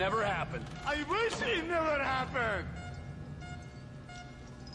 never happened. I wish it never.